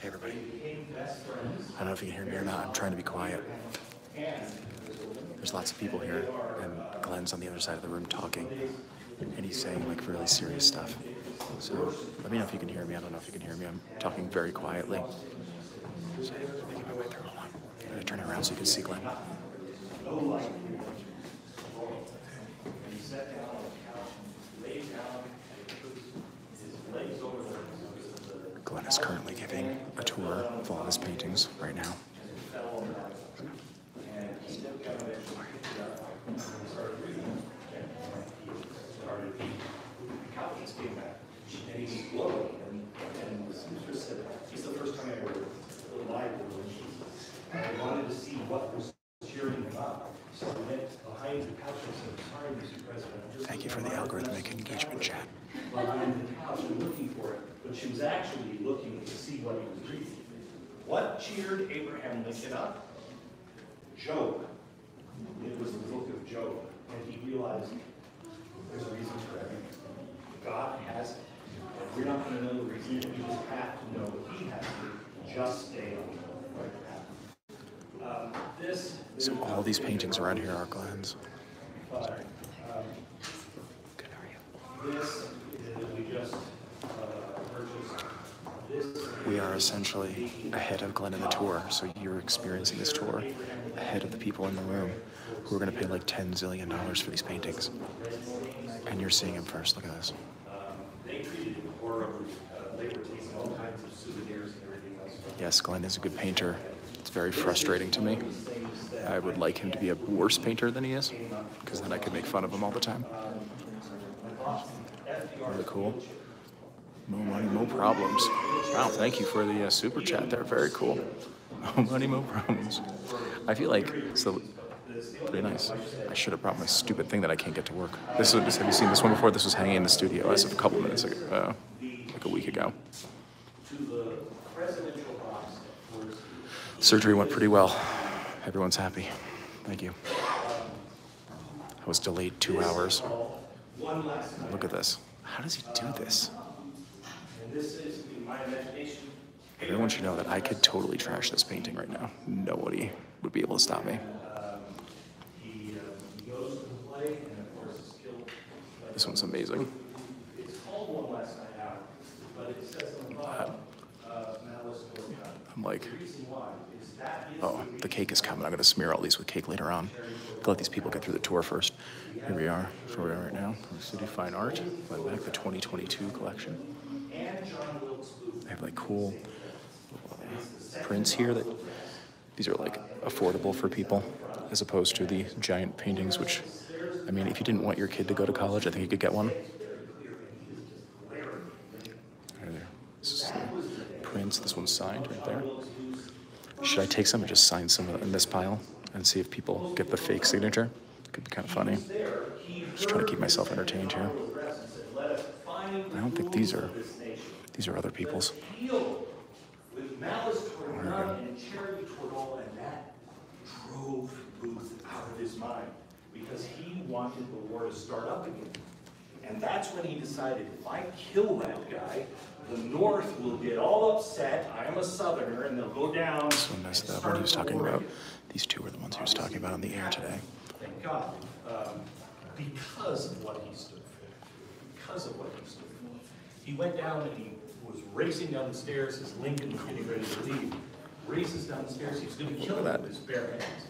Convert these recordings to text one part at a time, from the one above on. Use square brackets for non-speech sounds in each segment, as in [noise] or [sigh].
Hey everybody. I don't know if you can hear me or not. I'm trying to be quiet. There's lots of people here, and Glenn's on the other side of the room talking, and he's saying like really serious stuff. So let me know if you can hear me. I don't know if you can hear me. I'm talking very quietly. So, making my way through. Hold on. I'm gonna turn around so you can see. Glenn is currently giving a tour of all his paintings right now. and he's glowing, and, and the seamstress said, it's the first time I ever lied to him. I wanted to see what was cheering him up, so I went behind the couch and he was glowing. And and the speedress said, sorry, Mr. President, I'm just. Thank you for the algorithmic engagement chat. Behind the couch and looking for it, but she was actually looking to see what he was reading. What cheered Abraham Lincoln up? Job. It was the book of Job, and he realized there's a reason for everything. God has it. And we're not gonna know the reason, we just have to know that he has it. Just stay on the right path. Um, This. So all these paintings around here are Glenn's. But, um, Good, how are you? this is, we just, uh. We are essentially ahead of Glenn in the tour, so you're experiencing this tour ahead of the people in the room who are going to pay like 10 zillion dollars for these paintings. And you're seeing them first. Look at this. Yes, Glenn is a good painter. It's very frustrating to me. I would like him to be a worse painter than he is, because then I could make fun of him all the time. Really cool. No money, no problems. Wow, thank you for the uh, super chat there. Very cool. [laughs] No money, no problems. I feel like so pretty nice. I should have brought my stupid thing that I can't get to work. This is. Have you seen this one before? This was hanging in the studio as of a couple minutes ago, uh, like a week ago. Surgery went pretty well. Everyone's happy. Thank you. I was delayed two hours. Look at this. How does he do this? And this is in my imagination. Everyone should know that I could totally trash this painting right now. Nobody would be able to stop me. Um, he, he goes to the play and of course is killed. This one's amazing. It's called One Last Night Out, but it says on the bottom, uh, uh malice toward God. I'm like, The reason why is that is oh, the cake is coming. I'm gonna smear all these with cake later on. To let these people get through the tour first. Here we are, where we are right now. City Fine Art, back the 2022 collection. They have like cool prints here that these are like affordable for people as opposed to the giant paintings which i mean if you didn't want your kid to go to college i think you could get one. Right there. This is the prints. This one's signed right there. Should i take some and just sign some in this pile and see if people get the fake signature? Could be kind of funny. Just trying to keep myself entertained here. I don't think these are these are other people's with malice toward none and charity toward all, and that drove Booth out of his mind because he wanted the war to start up again. And that's when he decided, if I kill that guy, the North will get all upset. I am a Southerner, and they'll go down. One messed up when he was talking war about these two were the ones he was talking about on the air today. Thank God, um, because of what he stood for, because of what he stood for. He went down and he was racing down the stairs as Lincoln was getting ready to leave. Races down the stairs, he was gonna kill him with his bare hands.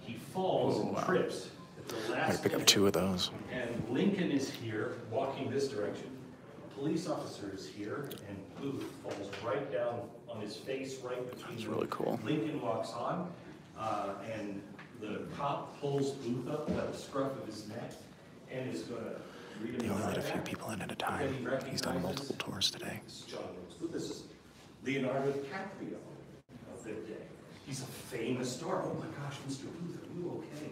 He falls Oh, and wow. trips at the gonna pick up two of those. And Lincoln is here, walking this direction. The Police officer is here, and Booth falls right down on his face, right between. That's really cool. Lincoln walks on, uh, and the cop pulls Booth up by the scruff of his neck and is read him. They only let a few people in at a But then he time. He's done multiple tours today. This is John Wilkes Booth, this is Leonardo DiCaprio of the day. He's a famous star. Oh my gosh, Mr. Booth, are you okay?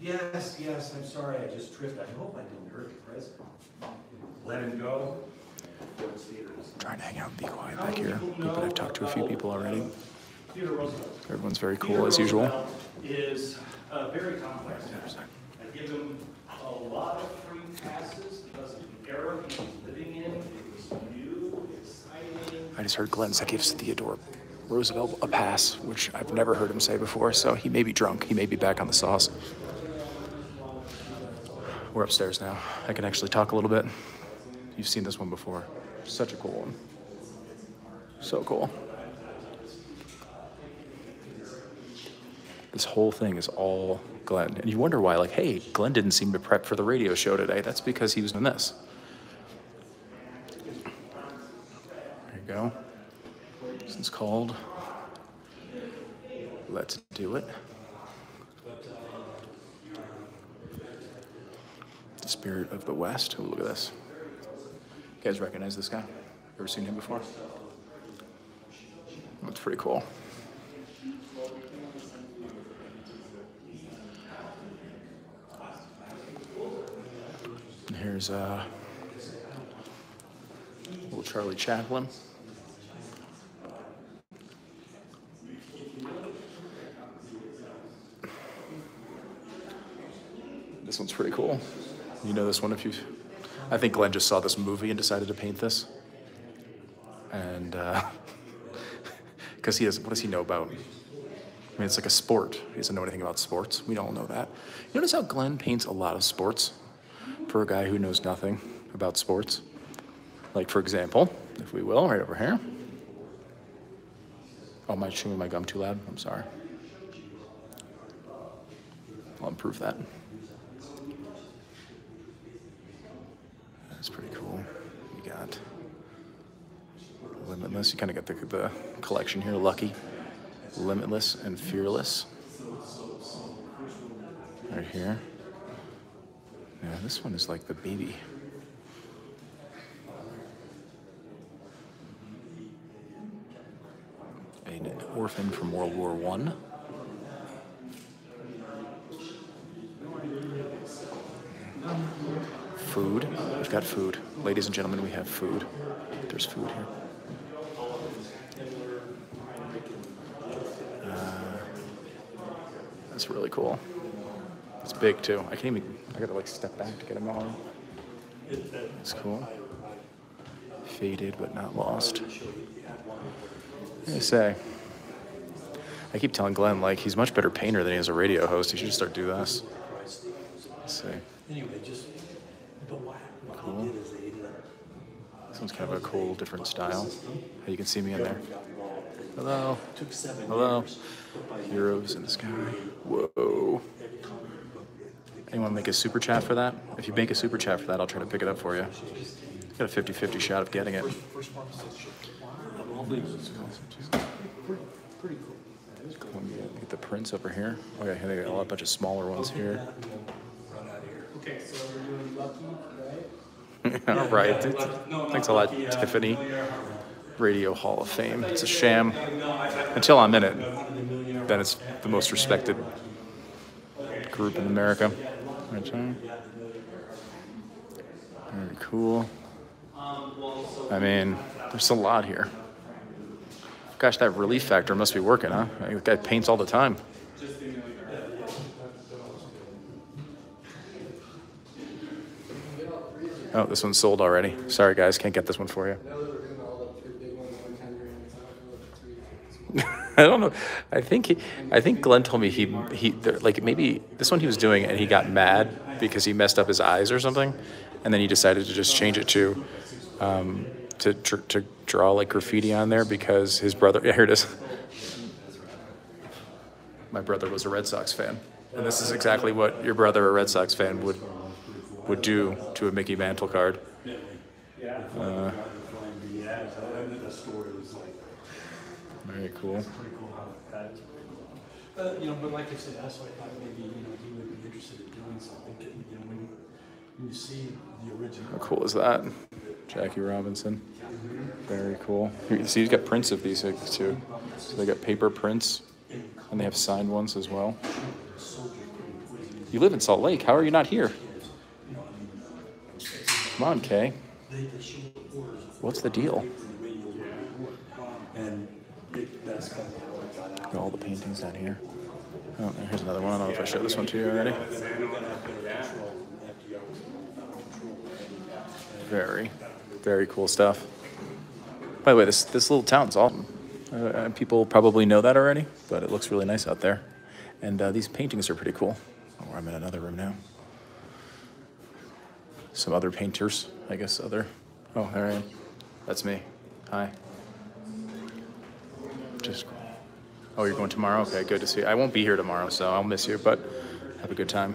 Yes, yes, I'm sorry, I just tripped. I hope I didn't hurt the president. Let him go. Ford's Theater is- Trying to hang out and be quiet back here. But I've talked to a few people already. Everyone's very cool as usual. Is uh, very complex. I give him a lot of free passes because of the era he was living in. It was new, exciting. I just heard Glenn said gives Theodore Roosevelt a pass, which I've never heard him say before, so he may be drunk. He may be back on the sauce. We're upstairs now. I can actually talk a little bit. You've seen this one before. Such a cool one. So cool. This whole thing is all Glenn. And you wonder why, like, hey, Glenn didn't seem to prep for the radio show today. That's because he was doing this. There you go. This is called Let's Do It. The Spirit of the West. Oh, look at this. You guys recognize this guy? Ever seen him before? That's pretty cool. And here's uh, little Charlie Chaplin. This one's pretty cool. You know this one if you. I think Glenn just saw this movie and decided to paint this. And [laughs] because he doesn't, what does he know about? I mean, it's like a sport. He doesn't know anything about sports. We all know that. You notice how Glenn paints a lot of sports for a guy who knows nothing about sports? Like, for example, if we will, right over here. Oh, am I chewing my gum too loud? I'm sorry. I'll improve that. That's pretty cool. You got Limitless. You kind of got the, the collection here. Lucky, Limitless, and Fearless. Right here. Yeah, this one is like the baby. An orphan from World War One. Food. We've got food. Ladies and gentlemen, we have food. There's food here. Uh, that's really cool. It's big too. I can't even, I gotta like step back to get them all. It's cool. Faded but not lost. I say, I keep telling Glenn like he's much better painter than he is a radio host. He should just start doing this. Let's see. Anyway, just, but what, Cool. This one's kind of a cool, different style. You can see me in there. Hello. Hello. Heroes in the sky. A super chat for that? If you make a super chat for that, I'll try to pick it up for you. Got a 50 50 shot of getting it. First one says shit. Wow. Pretty, pretty cool. Get the prints over here. Okay, here they got a bunch of smaller ones here. Run out of here. Okay, so we're doing lucky, right? [laughs] All right. Yeah, but- no, not Thanks a lot, uh, Tiffany. Radio Hall of Fame. It's a sham. No, I- I- Until I'm in it, Under the Millionaire then it's the most respected group in America. Very cool. I mean, there's a lot here. Gosh, that relief factor must be working, huh? The guy paints all the time. Oh, this one's sold already. Sorry, guys, can't get this one for you. I know that we're doing all the three big ones, one ten grand, so I don't know. I think he, I think Glenn told me he he like maybe this one he was doing and he got mad because he messed up his eyes or something, and then he decided to just change it to um, to to draw like graffiti on there because his brother. Yeah, here it is. My brother was a Red Sox fan, and this is exactly what your brother, a Red Sox fan, would would do to a Mickey Mantle card. Yeah, so and the story was like Very cool. pretty cool how that is. Uh, you know, but like I said, that's why I thought maybe, you know, he would be interested in doing something, you know, when, when you see the original. How cool is that? Jackie Robinson. Very cool. Here you see, he's got prints of these things too. So they got paper prints, and they have signed ones as well. You live in Salt Lake. How are you not here? Come on, Kay. They, they show the orders of What's the deal? How it got. All the paintings down here. Oh, here's another one. I don't know if I showed this one to you already. Very, very cool stuff. By the way, this this little town's awesome. Uh, uh, people probably know that already, but it looks really nice out there. And uh, these paintings are pretty cool. Oh, I'm in another room now. Some other painters, I guess. Other. Oh, there I am. That's me. Hi. Just. Oh, you're going tomorrow? Okay, good to see you. I won't be here tomorrow, so I'll miss you, but have a good time.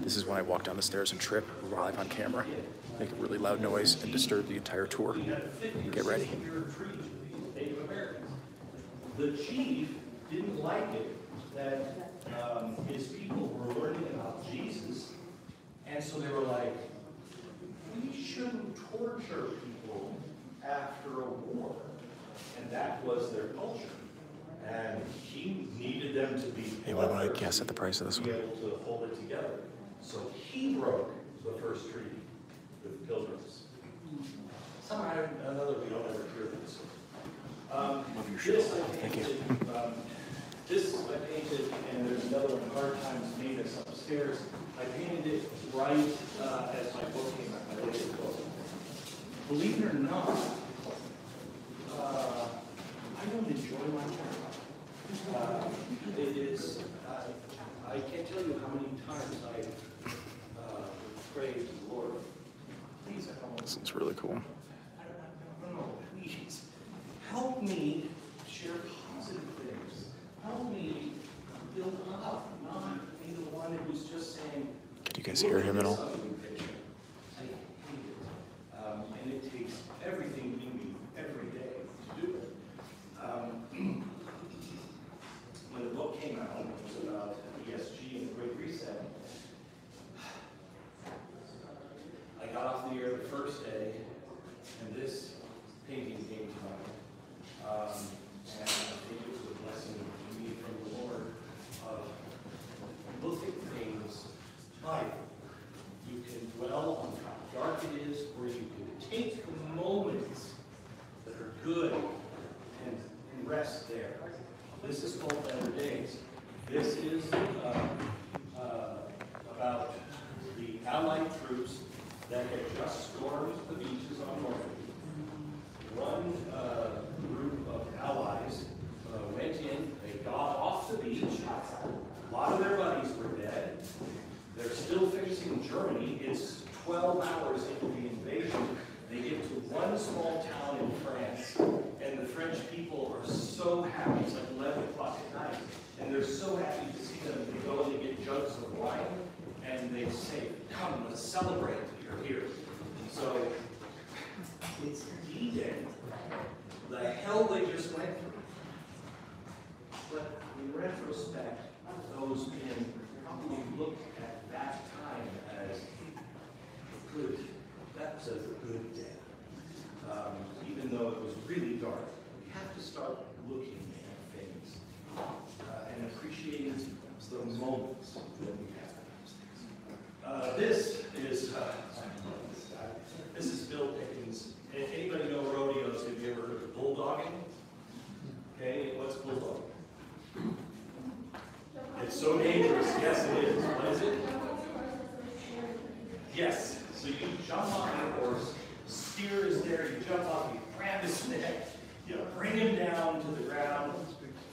This is when I walk down the stairs and trip live on camera, make a really loud noise, and disturb the entire tour. Get ready. The chief didn't like it that um, his people were learning about Jesus, and so they were like, shouldn't torture people after a war. And that was their culture. And he needed them to be. Hey, what about I guess at the price of this one? able to hold it together. So he broke the first treaty with the pilgrims. Somehow or another, we don't ever hear this. Um, This I Thank you. um, this I painted, and there's another one, Hard Times Made Us upstairs. I painted it right uh, as my book came out, my latest book. Believe it or not, uh, I don't enjoy my job. Uh, It is, I, I can't tell you how many times I uh, prayed to the Lord, please, I don't This is really cool. I don't know, please, help me share positive things. Help me build up, not be the one who's just saying. Can you guys hear him at all? "Look this ugly picture." I hate it. Um, and it takes everything in me every day to do it. Um, When the book came out, it was about ESG and the Great Reset. I got off the air the first day, and this painting came to mind. Um, and I think it was a blessing to me from the Lord of look at things like you can dwell on how dark it is, or you can take the moments that are good and, and rest there. This is called Better Days. This is uh, uh, about the Allied troops that had just stormed the beaches on Normandy. One uh, group of allies uh, went in, they got off the beach. A lot of their buddies were dead. They're still facing Germany. It's 12 hours into the invasion. They get to one small town in France, and the French people are so happy. It's like 11 o'clock at night, to see them. They go and they get jugs of wine, and they say, "Come, let's celebrate. You're here." So it's D-Day. The hell they just went through. But in retrospect, those can probably look at that time as a good. That was a good day. Um, even though it was really dark, we have to start looking the moments that we have. Uh, this is uh, this is Bill Pickens. Anybody know rodeos? Have you ever heard of bulldogging? Okay, what's bulldogging? It's so dangerous. Yes, it is. What is it? Yes. So you jump on your horse, steer is there, you jump off, you grab his neck, you bring him down to the ground.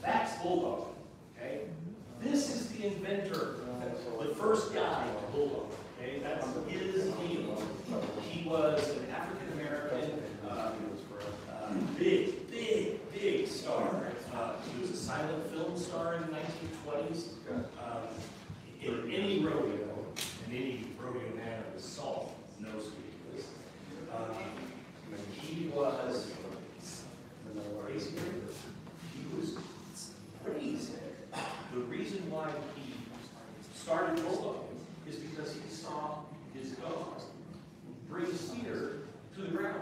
That's bulldogging. Okay? This is the inventor, the first guy to. Okay? That's his deal. He was an African American, uh, uh, big, big, big star. Uh, he was a silent film star in the 1920s. Um, in any rodeo, and any rodeo man of salt knows who he was. Um, he was crazy. He was crazy. The reason why he started bulldogging is because he saw his dog bring a steer to the ground.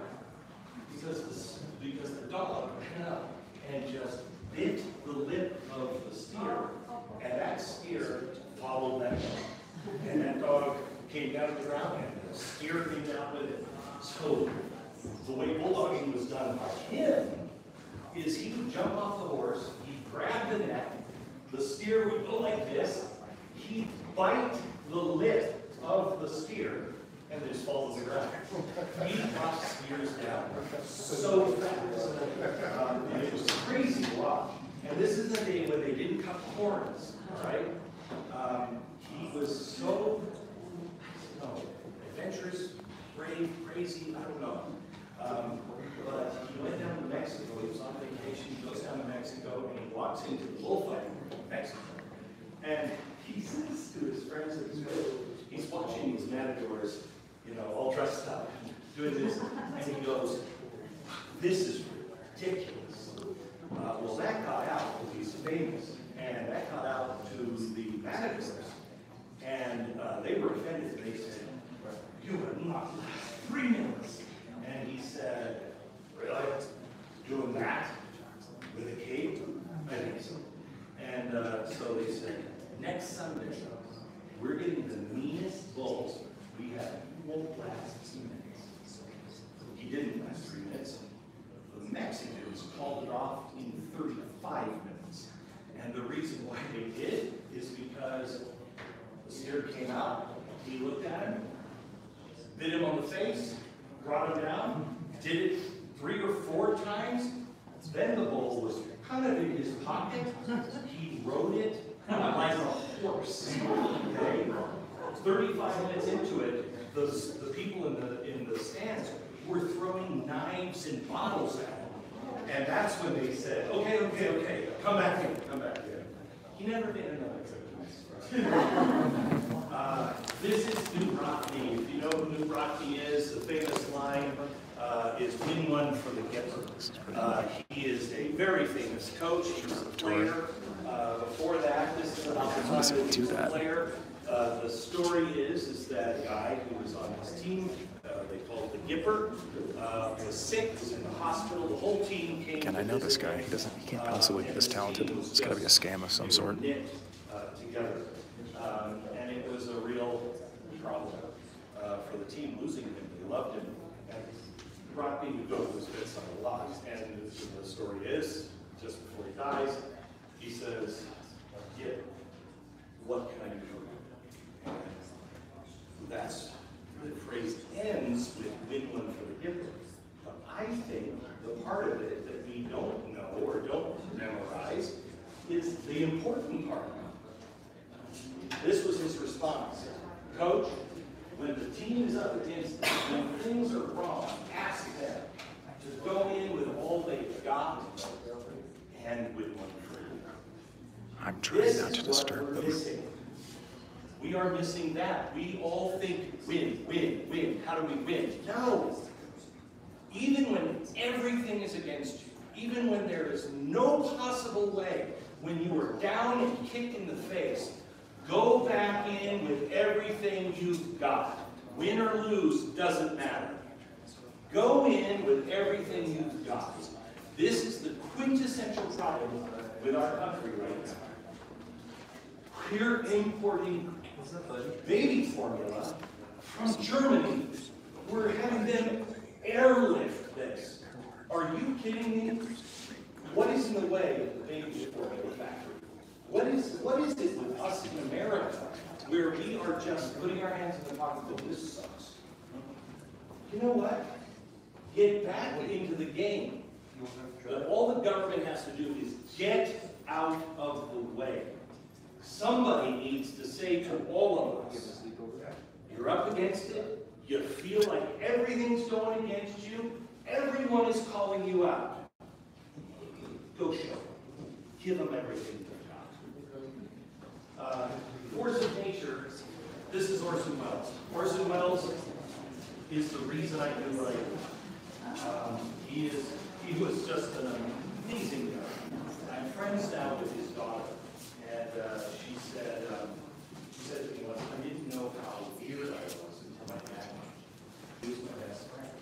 Because the, because the dog ran up and just bit the lip of the steer, and that steer followed that dog. And that dog came down to the ground, and the steer came down with it. So the way bulldogging was done by him is he would jump off the horse, he'd grab the neck, the steer would go like this, he'd bite the lip of the spear, and then just fall to the ground. years down so fast. Um, And it was crazy to watch. And this is the day when they didn't cut corners, right? Um, He was so, no, adventurous, brave, crazy, I don't know. Um, But he went down to Mexico, he was on vacation, he goes down to Mexico, and he walks into the bullfighting in Mexico. And he says to his friends that he's he's watching these matadors, you know, all dressed up, doing this, and he goes, this is ridiculous. Uh, well, that got out, because he's famous, and that got out to the matadors. And, uh, they were offended, they said, you would not last three minutes. And he said, really? Doing that? With a cape? I think so. And, uh, so they said, next Sunday, we're getting the meanest bulls we have. You won't last two minutes. He didn't last three minutes. The Mexicans called it off in thirty-five minutes. And the reason why they did is because the steer came out, he looked at him, bit him on the face, brought him down, did it three or four times. Then the bull was kind of in his pocket. He rode it like a horse. Okay? [laughs] Thirty-five minutes into it, the, the people in the, in the stands were throwing knives and bottles at him. And that's when they said, okay, okay, okay, come back in, come back in. He never did another [laughs] uh, This is Knute Rockne. If you know who Knute Rockne is, the famous line uh, is win one for the Gipper. Uh, He is a very famous coach, he's a player. Uh, Before that, this is about the time does that it do a that? player. Uh, The story is, is that a guy who was on his team, uh, they called the Gipper, uh, was sick, was in the hospital, the whole team came. Again, I know this guy. He doesn't. He can't Uh, possibly be this talented. It's got to be a scam of some sort. knit, uh, together. Um, and it was a real problem, uh, for the team losing him. They loved him. And Rockne would go to his bedside a lot. And the story is, just before he dies, he says, Gip, what can I do for you? And That's, the phrase ends with win one for the Gipper. But I think the part of it that we don't know or don't memorize is the important part. This was his response. Coach, when the team is up against, it, when things are wrong, ask them to go in with all they've got and with one This not to disturb them. missing. We are missing that. We all think win, win, win. How do we win? No. Even when everything is against you, even when there is no possible way, when you are down and kicked in the face, go back in with everything you've got. Win or lose, doesn't matter. Go in with everything you've got. This is the quintessential problem with our country right now. We're importing baby formula from Germany. We're having them airlift this. Are you kidding me? What is in the way of the baby formula factory? What is, what is it with us in America where we are just putting our hands in the pocket and going, this sucks? You know what? Get back into the game. All the government has to do is get out of the way. Somebody needs to say to all of us, you're up against it, you feel like everything's going against you, everyone is calling you out. Go show them. Give them everything they've got. Uh, Force of nature, this is Orson Welles. Orson Welles is the reason I do what I do. Um, He is, he was just an amazing guy. I'm friends now with his daughter, and uh, she said, um, she said to me once, I didn't know how weird I was until my dad. He was my best friend.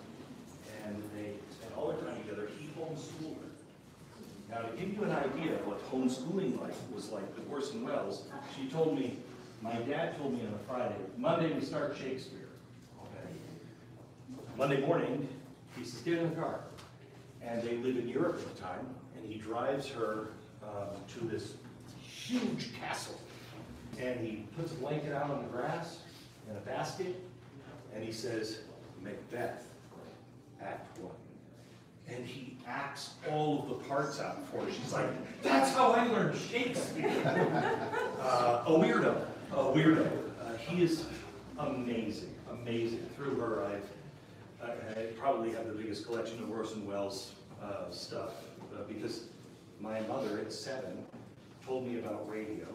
And they spent all their time together. He homeschooled her. Now, to give you an idea of what homeschooling life was like with Orson Welles, she told me, my dad told me on a Friday, Monday we start Shakespeare. Okay. Monday morning, he says, get in the car. And they live in Europe at the time, and he drives her um, to this huge castle. And he puts a blanket out on the grass and a basket, and he says, Macbeth, Act One. And he acts all of the parts out for her. She's like, that's how I learned Shakespeare. [laughs] Uh, a weirdo, a weirdo. Uh, he is amazing, amazing. Through her, I've, I, I probably have the biggest collection of Orson Welles uh, stuff uh, because my mother at seven told me about radio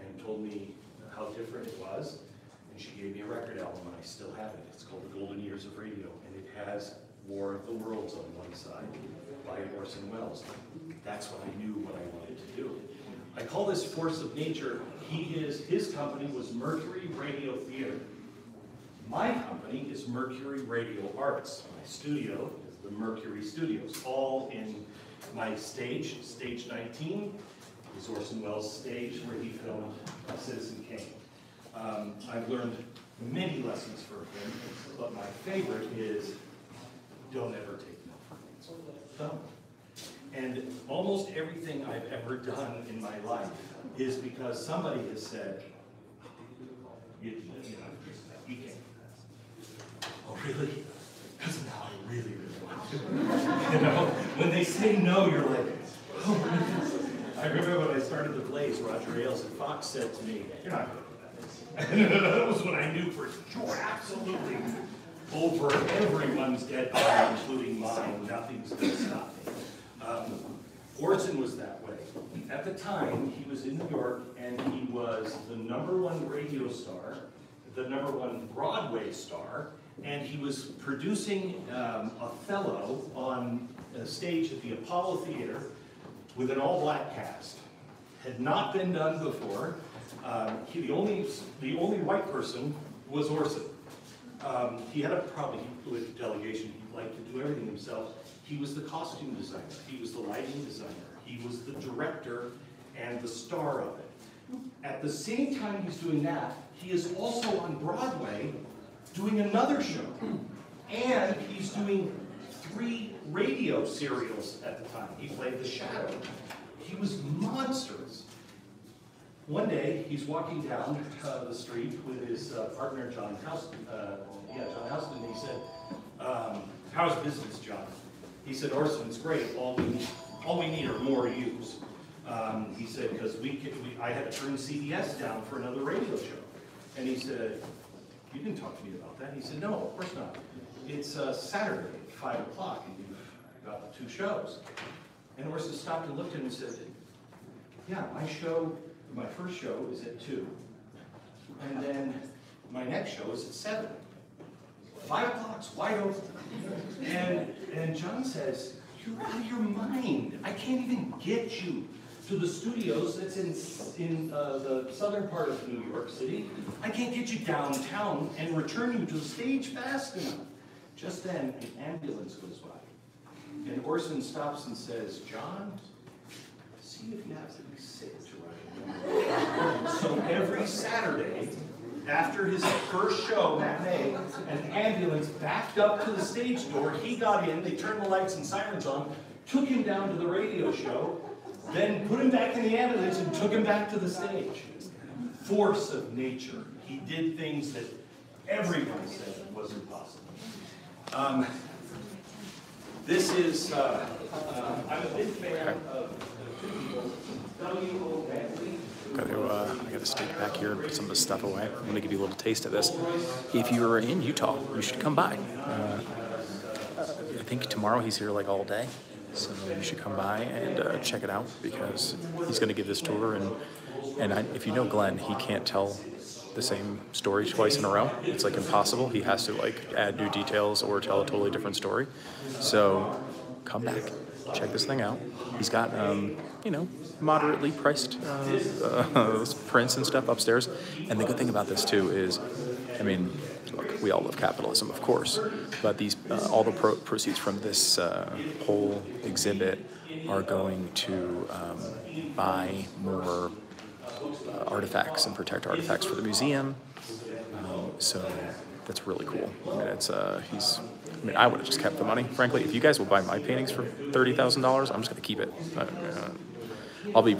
and told me how different it was. And she gave me a record album, and I still have it. It's called The Golden Years of Radio, and it has War of the Worlds on one side by Orson Welles. That's when I knew what I wanted to do. I call this force of nature. He is, his company was Mercury Radio Theater. My company is Mercury Radio Arts. My studio is the Mercury Studios, all in my stage, stage 19, is Orson Welles' stage where he filmed Citizen Kane. Um, I've learned many lessons from him, but my favorite is don't ever take no for an answer. Don't. And almost everything I've ever done in my life is because somebody has said, you, you know, you can't. Oh, really? Because now I really, really want to. You know, when they say no, you're like, oh. I remember when I started the Blaze, Roger Ailes at Fox said to me, you're not good at that. [laughs] That was when I knew for sure, absolutely, over everyone's dead body, including mine, nothing's gonna stop me. Um, Orson was that way. At the time, he was in New York and he was the number one radio star, the number one Broadway star, and he was producing um, Othello on a stage at the Apollo Theater with an all-black cast. Had not been done before. Um, he, the only, the only white person was Orson. Um, he had a problem with delegation. He liked to do everything himself. He was the costume designer. He was the lighting designer. He was the director and the star of it. At the same time he's doing that, he is also on Broadway doing another show. And he's doing three radio serials at the time. He played The Shadow. He was monstrous. One day, he's walking down uh, the street with his uh, partner, John Houston. Uh, yeah, John Houston. And he said, um, "How's business, John?" He said, "Orson, it's great. All we need, all we need are more yous." Um, he said, "Because we, we, I had to turn CBS down for another radio show." And he said, "You didn't talk to me about that." He said, "No, of course not. It's uh, Saturday at five o'clock, and you've got the two shows." And Orson stopped and looked at him and said, yeah, my show, my first show is at two. And then my next show is at seven. Five o'clock's wide open. And, and John says, you're out of your mind. I can't even get you to the studios that's in, in uh, the southern part of New York City. I can't get you downtown and return you to the stage fast enough. Just then, an ambulance goes by. And Orson stops and says, John, see if you have to be sick. So every Saturday, after his first show matinee, an ambulance backed up to the stage door. He got in, they turned the lights and sirens on, took him down to the radio show, then put him back in the ambulance and took him back to the stage. Force of nature. He did things that everyone said was impossible. Um, this is, uh, uh, I'm a big fan of the people, W.O. Bentley. Got to, uh, I got to stick back here and put some of this stuff away. I'm going to give you a little taste of this. If you are in Utah, you should come by. Uh, I think tomorrow he's here like all day, so you should come by and uh, check it out because he's going to give this tour. And and I, if you know Glenn, he can't tell the same story twice in a row. It's like impossible. He has to like add new details or tell a totally different story. So come back, check this thing out. He's got um, you know moderately priced uh, uh, [laughs] prints and stuff upstairs. And the good thing about this too is, I mean, look, we all love capitalism, of course, but these uh, all the pro- proceeds from this uh, whole exhibit are going to um, buy more uh, artifacts and protect artifacts for the museum. Um, so that's really cool. I mean, it's uh, he's. I mean, I would have just kept the money, frankly. If you guys will buy my paintings for thirty thousand dollars, I'm just going to keep it. Uh, uh, I'll be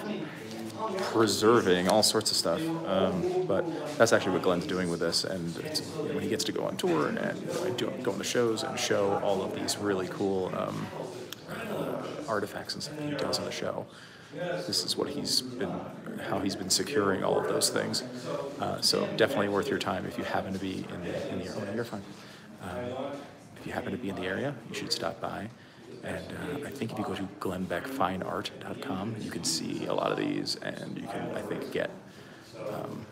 preserving all sorts of stuff. Um, but that's actually what Glenn's doing with this, and it's, when he gets to go on tour and, and you know, go on the shows and show all of these really cool um, uh, artifacts and stuff that he does on the show. This is what he's been, how he's been securing all of those things. Uh, so definitely worth your time if you happen to be in the in the area. Oh, you're fine. Um, if you happen to be in the area, you should stop by. And uh, I think if you go to glenbeckfineart.com, you can see a lot of these, and you can, I think, get um,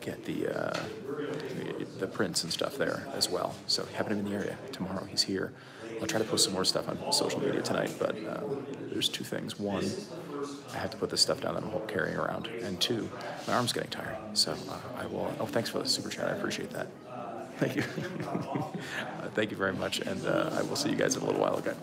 get the, uh, the prints and stuff there as well. So happen to be in the area tomorrow, he's here. I'll try to post some more stuff on social media tonight, but uh, there's two things. One, I have to put this stuff down that I'm carrying around, and two, my arm's getting tired. So uh, I will. Oh, thanks for the super chat. I appreciate that. Thank you. [laughs] [laughs] Thank you very much, and uh, I will see you guys in a little while. Okay.